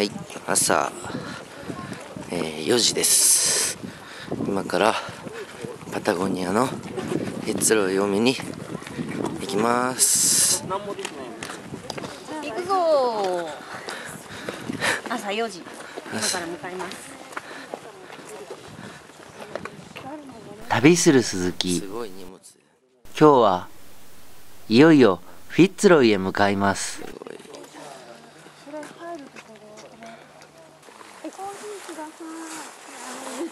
はい朝、えー、4時です。今からパタゴニアの閲路を読みに行きます。行くぞ。朝4時。今から向かいます。旅する鈴木。今日はいよいよフィッツロイへ向かいます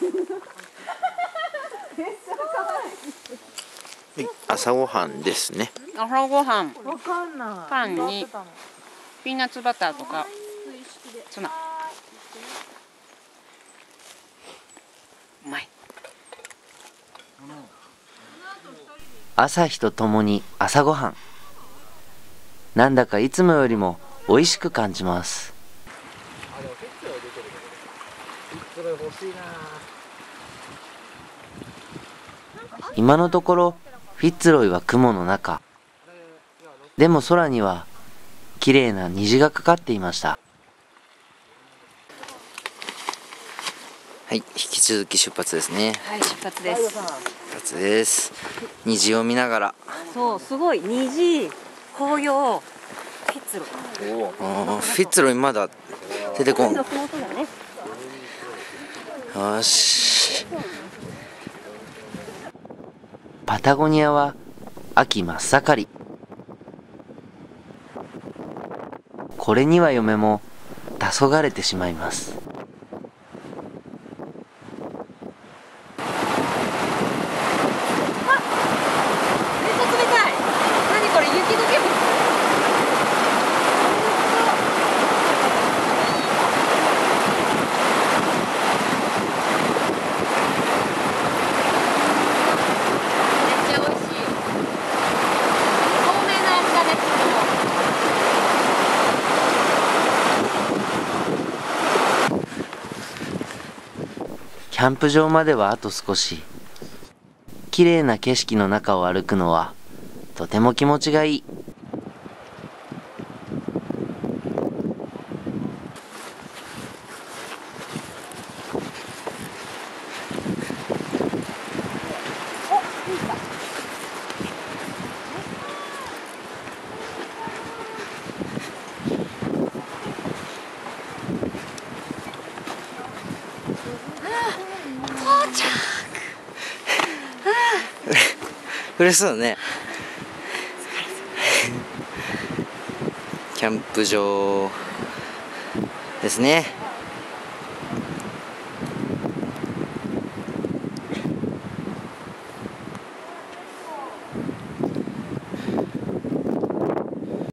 朝ごはんですね。朝ごはん。パンにピーナッツバターとか。ツナうまい。朝日とともに朝ごはん。なんだかいつもよりも美味しく感じます今のところフィッツロイは雲の中。でも空には綺麗な虹がかかっていました。はい引き続き出発ですね。はい出発です。出発です。虹を見ながら。そうすごい。虹紅葉フィッツロあーフィッツロイまだ出てこん。ね。しパタゴニアは秋真っ盛り。これには嫁も黄昏れてしまいますめっちゃ冷たい何これ雪解けめっちゃ美味しい透明な味だねキャンプ場まではあと少し。綺麗な景色の中を歩くのはとても気持ちがいい。嬉しそうだね。キャンプ場ですね